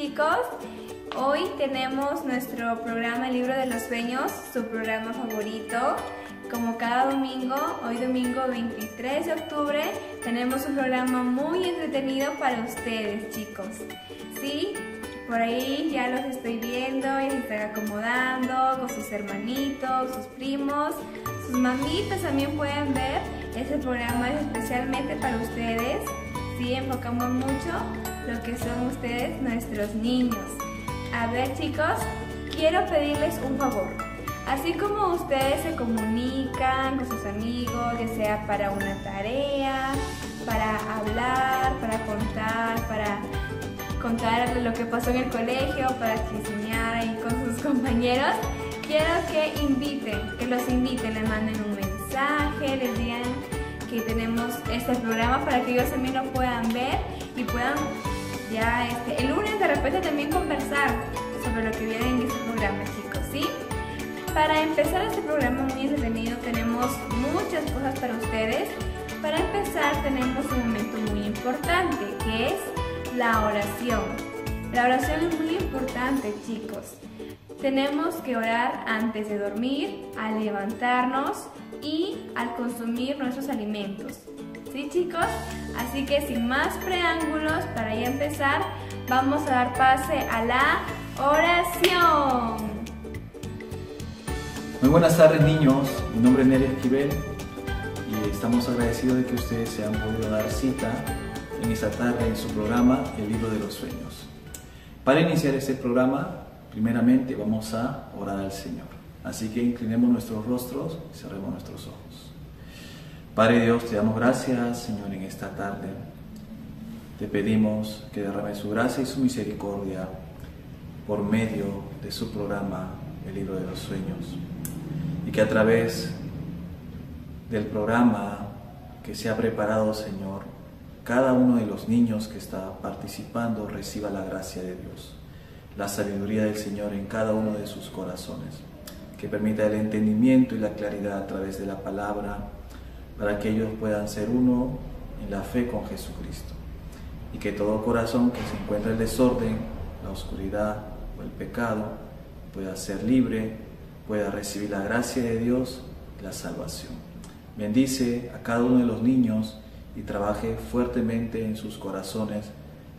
chicos, hoy tenemos nuestro programa El Libro de los Sueños, su programa favorito. Como cada domingo, hoy domingo 23 de octubre, tenemos un programa muy entretenido para ustedes, chicos. Sí, por ahí ya los estoy viendo, y se están acomodando con sus hermanitos, sus primos, sus mamitas también pueden ver. Este programa es especialmente para ustedes. Sí, enfocamos mucho lo que son ustedes, nuestros niños. A ver chicos, quiero pedirles un favor. Así como ustedes se comunican con sus amigos, ya sea para una tarea, para hablar, para contar, para contar lo que pasó en el colegio, para enseñar ahí con sus compañeros, quiero que inviten, que los inviten, les manden un mensaje, les digan que tenemos este programa para que ellos también lo puedan ver y puedan ya este, el lunes de repente también conversar sobre lo que viene en este programa, chicos, ¿sí? Para empezar este programa muy entretenido tenemos muchas cosas para ustedes. Para empezar tenemos un momento muy importante que es la oración. La oración es muy importante, chicos. Tenemos que orar antes de dormir, al levantarnos y al consumir nuestros alimentos. ¿Sí, chicos? Así que sin más preámbulos, para ya empezar, vamos a dar pase a la oración. Muy buenas tardes, niños. Mi nombre es Nery Esquivel y estamos agradecidos de que ustedes se han podido dar cita en esta tarde en su programa El libro de los sueños. Para iniciar este programa, primeramente vamos a orar al Señor. Así que inclinemos nuestros rostros y cerremos nuestros ojos. Padre Dios, te damos gracias, Señor, en esta tarde. Te pedimos que derrame su gracia y su misericordia por medio de su programa El libro de los sueños. Y que a través del programa que se ha preparado, Señor, cada uno de los niños que está participando reciba la gracia de Dios, la sabiduría del Señor en cada uno de sus corazones, que permita el entendimiento y la claridad a través de la palabra, para que ellos puedan ser uno en la fe con Jesucristo. Y que todo corazón que se encuentra en desorden, la oscuridad o el pecado, pueda ser libre, pueda recibir la gracia de Dios la salvación. Bendice a cada uno de los niños y trabaje fuertemente en sus corazones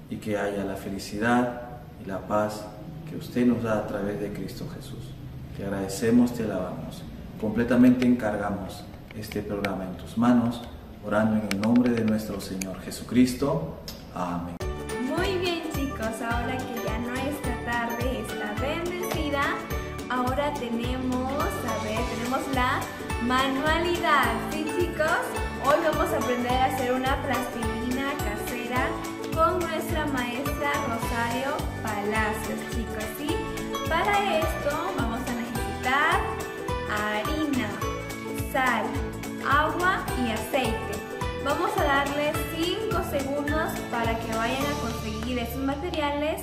y que haya la felicidad y la paz que usted nos da a través de Cristo Jesús. Te agradecemos, te alabamos. Completamente encargamos este programa en tus manos, orando en el nombre de nuestro Señor Jesucristo. Amén. Muy bien chicos, ahora que ya nuestra tarde está bendecida, ahora tenemos, a ver, tenemos la manualidad, ¿sí chicos? Hoy vamos a aprender a hacer una plastilina casera con nuestra maestra Rosario Palacios, chicos, ¿sí? Para esto vamos a necesitar harina, sal, agua y aceite. Vamos a darle 5 segundos para que vayan a conseguir esos materiales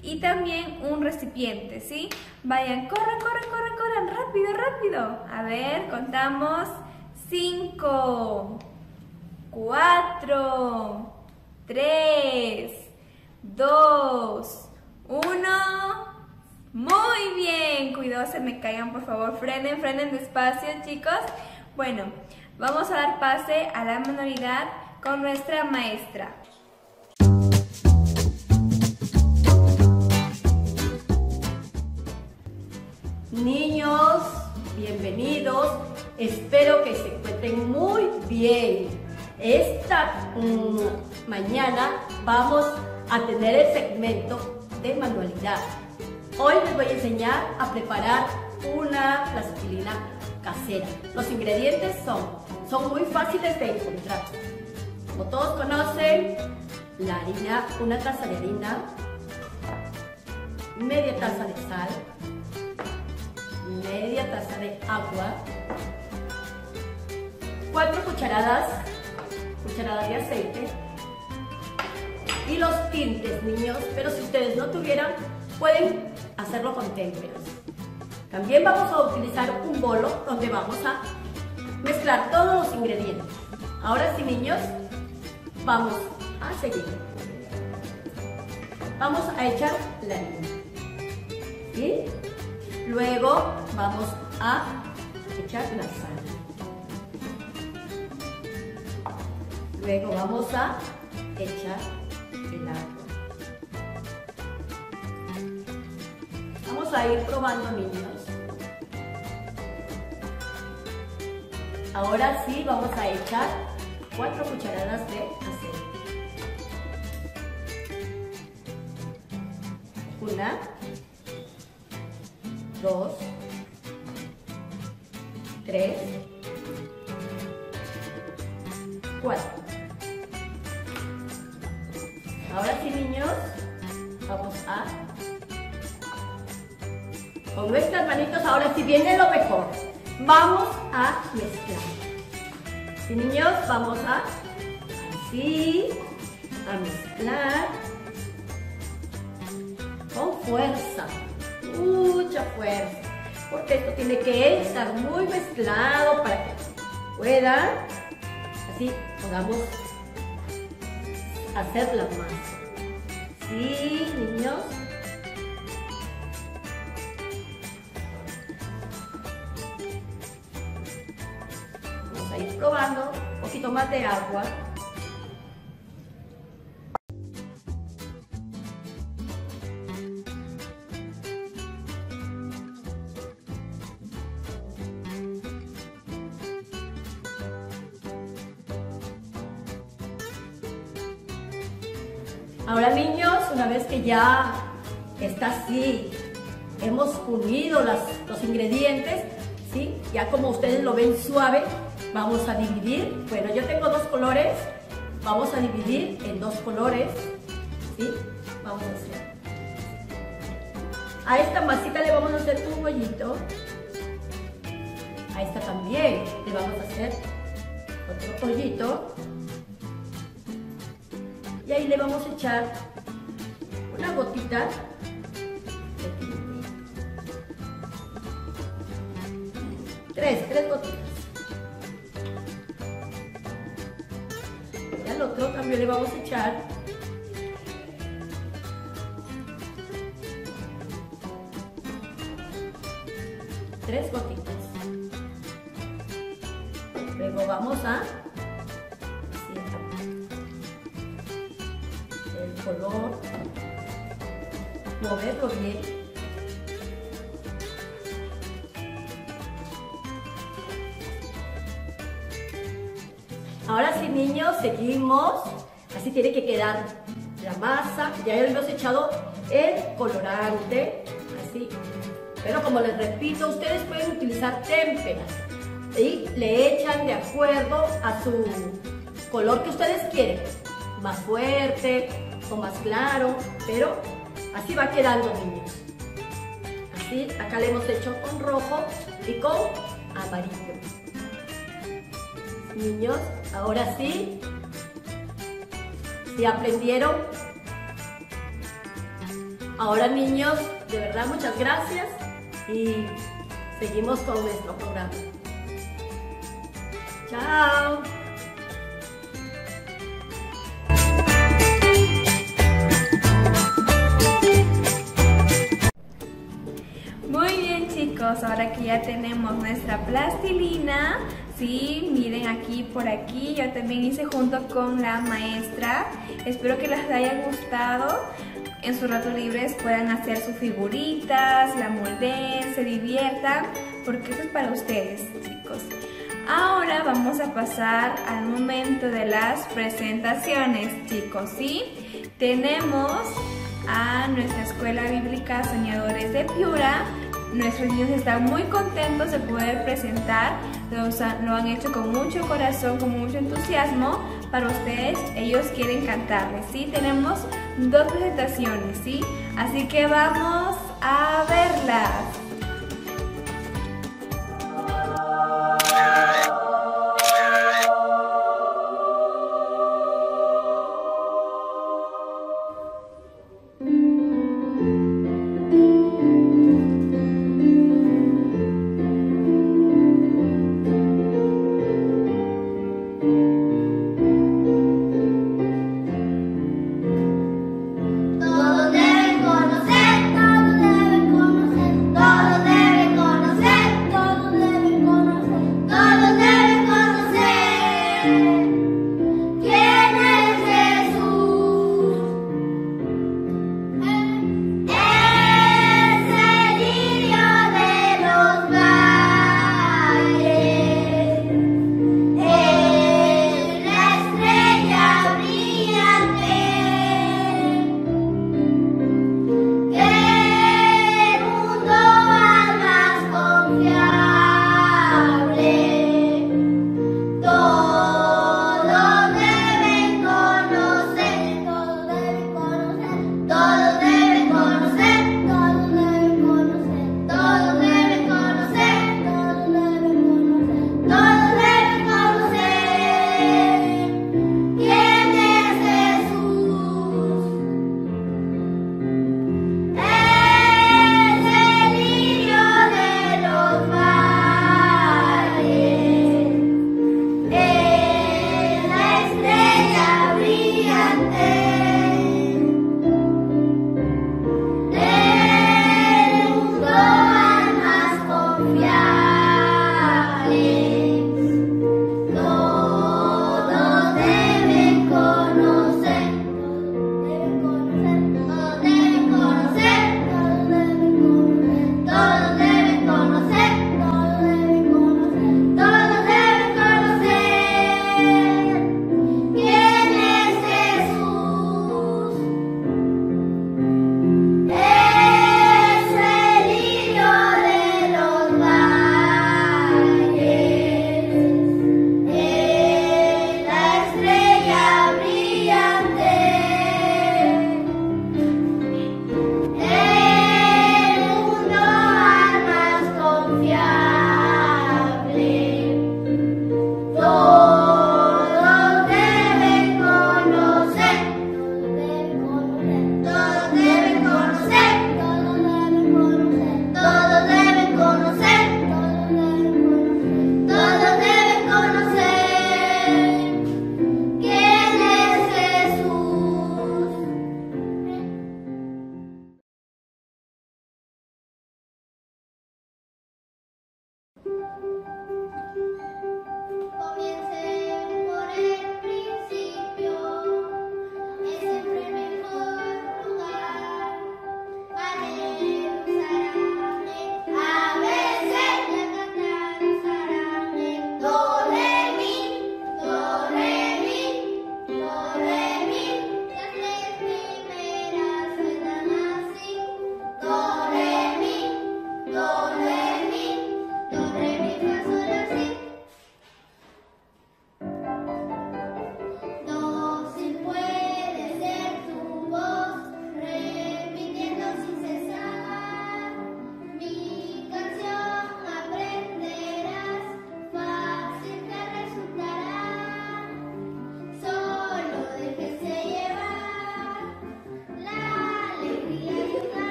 y también un recipiente, ¿sí? Vayan, corran, corran, corran, corran, rápido, rápido. A ver, contamos. 5, 4, 3, 2, 1. Muy bien. Cuidado, se me caigan, por favor. Frenen, frenen despacio, chicos. Bueno, vamos a dar pase a la manualidad con nuestra maestra. Niños, bienvenidos. Espero que se encuentren muy bien. Esta mm, mañana vamos a tener el segmento de manualidad. Hoy les voy a enseñar a preparar una plastilina casera. Los ingredientes son, son muy fáciles de encontrar. Como todos conocen, la harina, una taza de harina, media taza de sal, media taza de agua, 4 cucharadas, cucharadas de aceite y los tintes, niños, pero si ustedes no tuvieran, pueden hacerlo con témperas. También vamos a utilizar un bolo donde vamos a mezclar todos los ingredientes. Ahora sí, niños, vamos a seguir. Vamos a echar la harina. Luego vamos a echar la sal. Luego vamos a echar el agua. Vamos a ir probando, niños. Ahora sí vamos a echar cuatro cucharadas de aceite. Una, dos, tres, podamos hacer la masa. Sí, niños. Vamos a ir probando un poquito más de agua. Ya está así, hemos unido los ingredientes, ¿sí? ya como ustedes lo ven suave, vamos a dividir. Bueno, yo tengo dos colores, vamos a dividir en dos colores. ¿sí? Vamos a hacer. A esta masita le vamos a hacer un hoyito. A esta también le vamos a hacer otro hoyito. Y ahí le vamos a echar una gotita. Tres, tres gotitas. Y al otro también le vamos a echar bien. Ahora sí, niños, seguimos. Así tiene que quedar la masa. Ya hemos echado el colorante, así. Pero como les repito, ustedes pueden utilizar témperas. Y le echan de acuerdo a su color que ustedes quieren. Más fuerte o más claro, pero así va quedando, niños. Así, acá le hemos hecho con rojo y con amarillo. Niños, ahora sí, si aprendieron. Ahora niños, de verdad muchas gracias y seguimos con nuestro programa. Chao. Ahora que ya tenemos nuestra plastilina, sí, miren aquí por aquí, yo también hice junto con la maestra, espero que les haya gustado, en sus ratos libres puedan hacer sus figuritas, la moldeen, se diviertan, porque eso es para ustedes chicos. Ahora vamos a pasar al momento de las presentaciones chicos, ¿sí? Tenemos a nuestra escuela bíblica Soñadores de Piura. Nuestros niños están muy contentos de poder presentar, lo han hecho con mucho corazón, con mucho entusiasmo. Para ustedes, ellos quieren cantarles, ¿sí? Tenemos dos presentaciones, ¿sí? Así que vamos a verlas.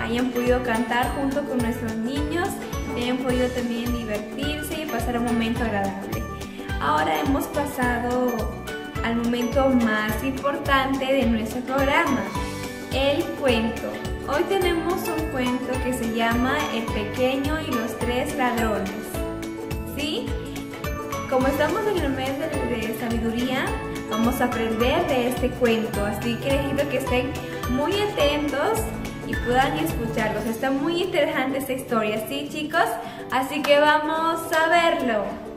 Hayan podido cantar junto con nuestros niños, hayan podido también divertirse y pasar un momento agradable. Ahora hemos pasado al momento más importante de nuestro programa, el cuento. Hoy tenemos un cuento que se llama El pequeño y los tres ladrones. ¿Sí? Como estamos en el mes de, sabiduría, vamos a aprender de este cuento. Así que necesito que estén muy atentos y puedan escucharlos. Está muy interesante esta historia, ¿sí chicos? Así que vamos a verlo.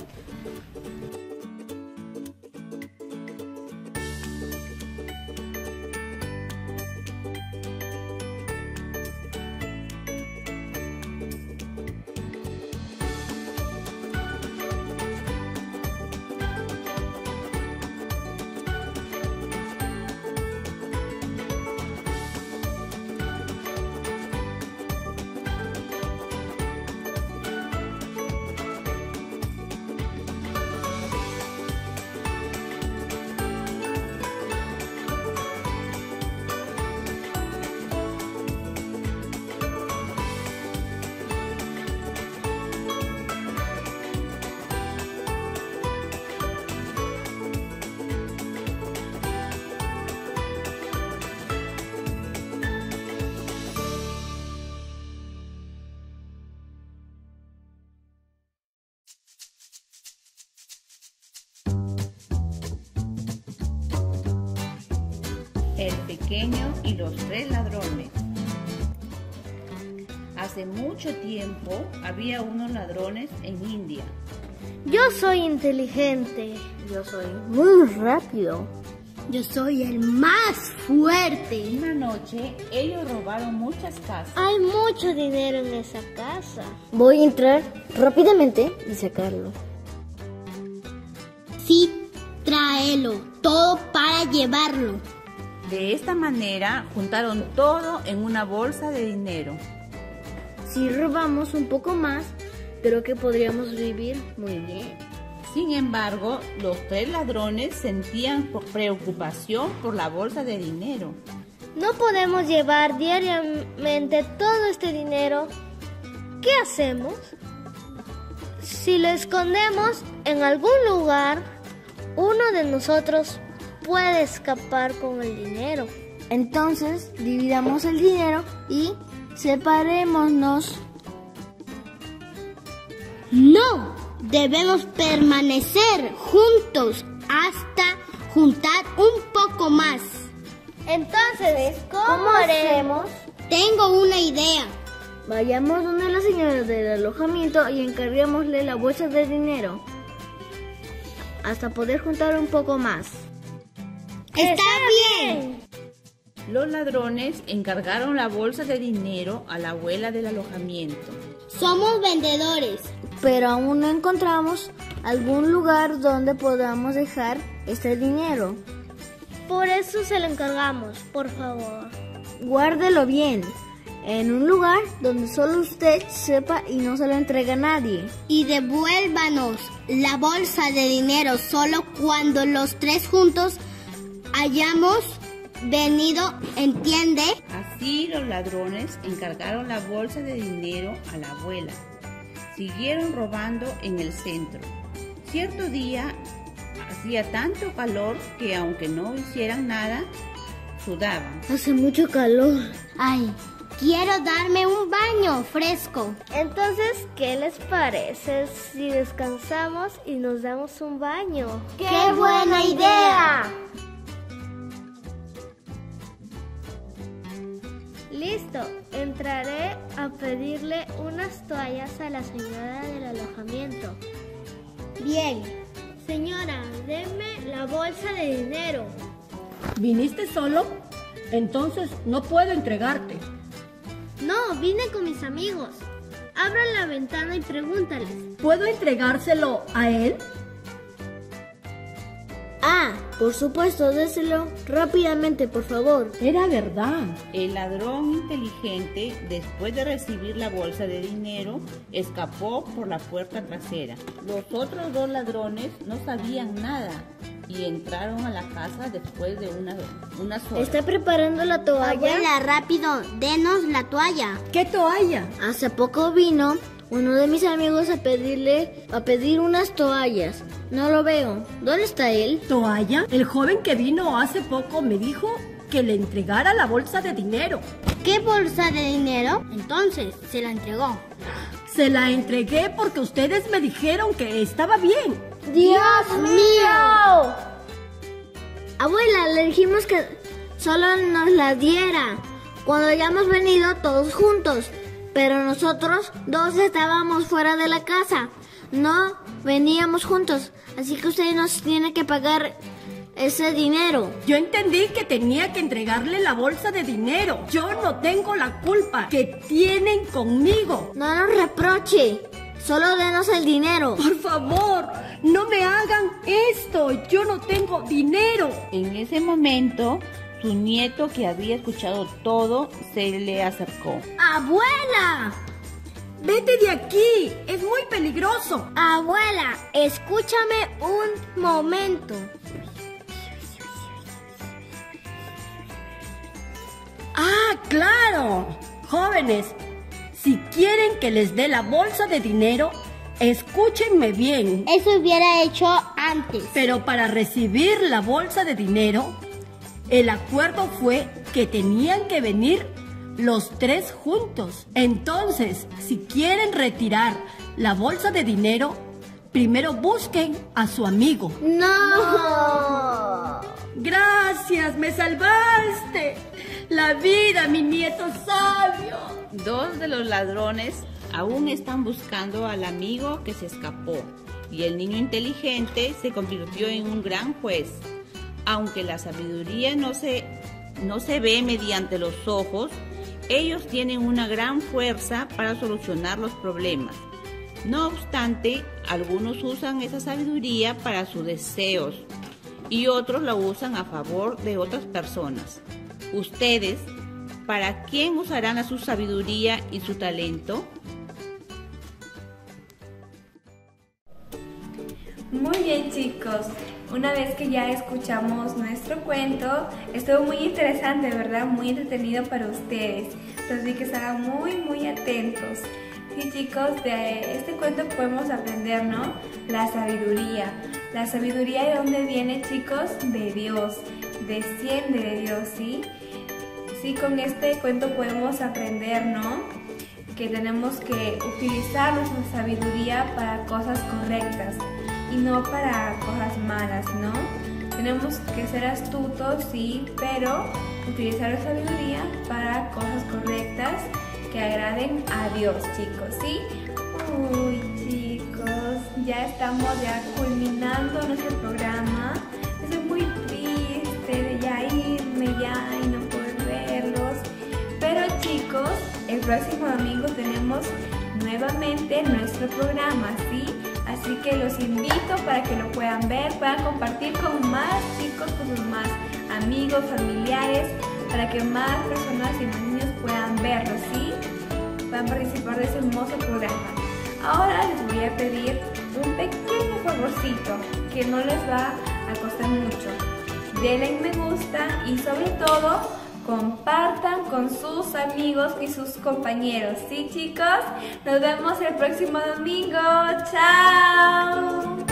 Pequeño y los tres ladrones. Hace mucho tiempo había unos ladrones en India. Yo soy inteligente. Yo soy muy rápido. Yo soy el más fuerte. Una noche ellos robaron muchas casas. Hay mucho dinero en esa casa. Voy a entrar rápidamente y sacarlo. Sí, tráelo, todo para llevarlo. De esta manera juntaron todo en una bolsa de dinero. Si robamos un poco más, creo que podríamos vivir muy bien. Sin embargo, los tres ladrones sentían preocupación por la bolsa de dinero. No podemos llevar diariamente todo este dinero. ¿Qué hacemos? Si lo escondemos en algún lugar, uno de nosotros puede escapar con el dinero. Entonces, dividamos el dinero y separémonos. No, debemos permanecer juntos hasta juntar un poco más. Entonces, ¿cómo, haremos? Tengo una idea. Vayamos donde la señora del alojamiento y encarguémosle la bolsa de dinero hasta poder juntar un poco más. Está bien. Los ladrones encargaron la bolsa de dinero a la abuela del alojamiento. Somos vendedores. Pero aún no encontramos algún lugar donde podamos dejar este dinero. Por eso se lo encargamos, por favor. Guárdelo bien, en un lugar donde solo usted sepa y no se lo entregue a nadie. Y devuélvanos la bolsa de dinero solo cuando los tres juntos hayamos venido, ¿entiende? Así los ladrones encargaron la bolsa de dinero a la abuela. Siguieron robando en el centro. Cierto día hacía tanto calor que aunque no hicieran nada, sudaban. Hace mucho calor. Ay, quiero darme un baño fresco. Entonces, ¿qué les parece si descansamos y nos damos un baño? ¡Qué, buena idea! Listo, entraré a pedirle unas toallas a la señora del alojamiento. Bien. Señora, deme la bolsa de dinero. ¿Viniste solo? Entonces no puedo entregarte. No, vine con mis amigos. Abran la ventana y pregúntales. ¿Puedo entregárselo a él? Ah, por supuesto, déselo rápidamente, por favor. Era verdad. El ladrón inteligente, después de recibir la bolsa de dinero, escapó por la puerta trasera. Los otros dos ladrones no sabían nada. y entraron a la casa después de una, unas horas. ¿Está preparando la toalla? Abuela, rápido, denos la toalla. ¿Qué toalla? Hace poco vino uno de mis amigos a pedirle a pedir unas toallas. No lo veo. ¿Dónde está él? ¿Toalla? El joven que vino hace poco me dijo que le entregara la bolsa de dinero. ¿Qué bolsa de dinero? Entonces, se la entregó. Se la entregué porque ustedes me dijeron que estaba bien. ¡Dios mío! Abuela, le dijimos que solo nos la diera cuando hayamos venido todos juntos. Pero nosotros dos estábamos fuera de la casa. No veníamos juntos. Así que usted nos tiene que pagar ese dinero. Yo entendí que tenía que entregarle la bolsa de dinero. Yo no tengo la culpa que tienen conmigo. No nos reproche. Solo denos el dinero. Por favor, no me hagan esto. Yo no tengo dinero. En ese momento, su nieto, que había escuchado todo, se le acercó. ¡Abuela! Vete de aquí. Es muy peligroso. Abuela, escúchame un momento. Ah, claro. Jóvenes, si quieren que les dé la bolsa de dinero, escúchenme bien. Eso hubiera hecho antes. Pero para recibir la bolsa de dinero, el acuerdo fue que tenían que venir los tres juntos. Entonces, si quieren retirar la bolsa de dinero, primero busquen a su amigo. No. Gracias, me salvaste la vida, mi nieto sabio. Dos de los ladrones aún están buscando al amigo que se escapó y el niño inteligente se convirtió en un gran juez. Aunque la sabiduría no se, no se ve mediante los ojos, ellos tienen una gran fuerza para solucionar los problemas. No obstante, algunos usan esa sabiduría para sus deseos y otros la usan a favor de otras personas. Ustedes, ¿para quién usarán su sabiduría y su talento? Muy bien chicos, una vez que ya escuchamos nuestro cuento, estuvo muy interesante, ¿verdad? Muy entretenido para ustedes. Entonces que estaban muy, muy atentos. Sí chicos, de este cuento podemos aprender, ¿no? La sabiduría. La sabiduría de dónde viene chicos? De Dios. Desciende de Dios, ¿sí? Sí, con este cuento podemos aprender, ¿no? Que tenemos que utilizar nuestra sabiduría para cosas correctas y no para cosas malas, ¿no? Tenemos que ser astutos, sí, pero utilizar la sabiduría para cosas correctas que agraden a Dios, chicos, ¿sí? Uy, chicos, ya estamos ya culminando nuestro programa. Estoy muy triste de ya irme ya y no poder verlos. Pero chicos, el próximo domingo tenemos nuevamente nuestro programa, ¿sí? Así que los invito para que lo puedan ver, puedan compartir con más chicos, con sus más amigos, familiares, para que más personas y más niños puedan verlo, ¿sí? Puedan participar de ese hermoso programa. Ahora les voy a pedir un pequeño favorcito que no les va a costar mucho. Denle me gusta y sobre todo compartan con sus amigos y sus compañeros. ¿Sí chicos? Nos vemos el próximo domingo. ¡Chao!